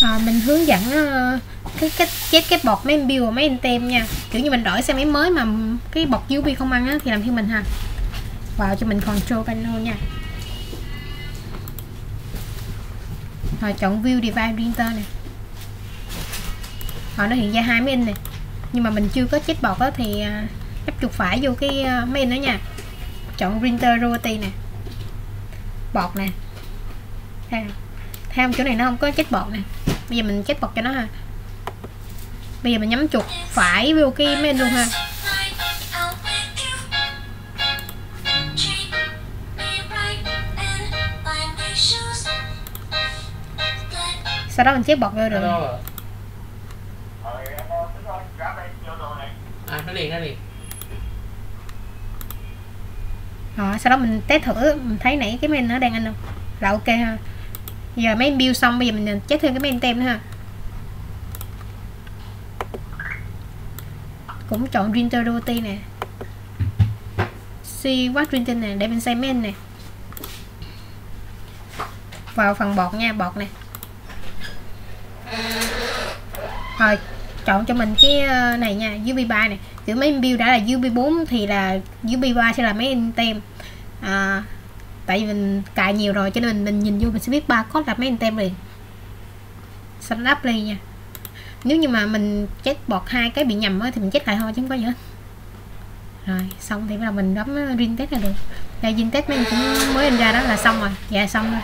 à, mình hướng dẫn ờ, cái cách chép cái bọt mấy em build và mấy em tem nha. Kiểu như mình đổi sang máy mới mà cái bọt USB không ăn á thì làm theo mình ha. Vào cho mình control panel nha. Rồi chọn view device printer nè. Họ nó hiện ra hai máy in nè. Nhưng mà mình chưa có chết bọt á thì à, ép chuột phải vô cái à, máy in đó nha. Chọn printer royalty nè. Bọt nè. Theo chỗ này nó không có chết bọt nè bây giờ mình chết bọt cho nó ha. Bây giờ mình nhắm chuột phải vô cái in luôn ha. Sau đó mình chết bọt vô được à? Nó liền, nó liền. Rồi, sau đó mình test thử mình thấy nãy cái main nó đang ăn không? Là ok ha giờ mấy build xong bây giờ mình chết thêm cái main tem nữa ha. Cũng chọn Winter routing nè. See what Winter nè để mình xem main nè. Vào phần bọt nha bọt nè. Rồi chọn cho mình cái ờ, này nha UB3 này kiểu mấy build đã là UB4 thì là UB3 sẽ là mấy in tem. À, tại vì mình cài nhiều rồi cho nên mình, mình nhìn vô mình sẽ biết ba code là mấy anh tem liền. Sau đó liền nha? Nếu như mà mình chết bọt hai cái bị nhầm á, thì mình chết lại thôi chứ không có gì hết. Rồi xong thì bắt đầu mình bấm rin test là được. Đây rin test mình cũng mới in ra đó là xong rồi. Dạ xong rồi.